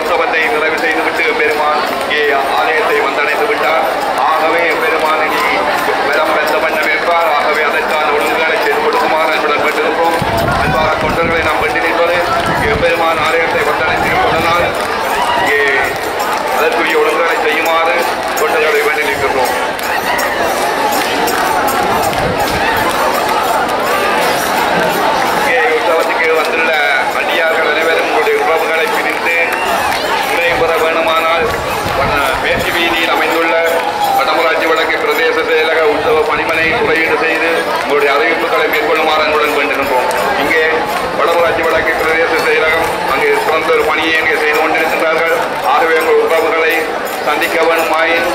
உற்சவத்தை நிறைவு செய்துவிட்டு பெருமான் இங்கே ஆலயத்தை வந்தடைந்து விட்டார். ஆகவே பெருமான் இனி வரம் பெற்ற பண்ண வைப்பார் ஆகவே அதற்கான ஒழுங்குகளை செய்து கொடுக்குமாறு அன்புடன் பெற்றிருக்கிறோம் அன்பாக தொண்டர்களை நாம் பெற்றிருப்பது பெருமான் ஆலயம் செய்து கொண்டிருக்கின்றார்கள் ஆகவே உங்கள் உறவுகளை சந்திக்க மாயின்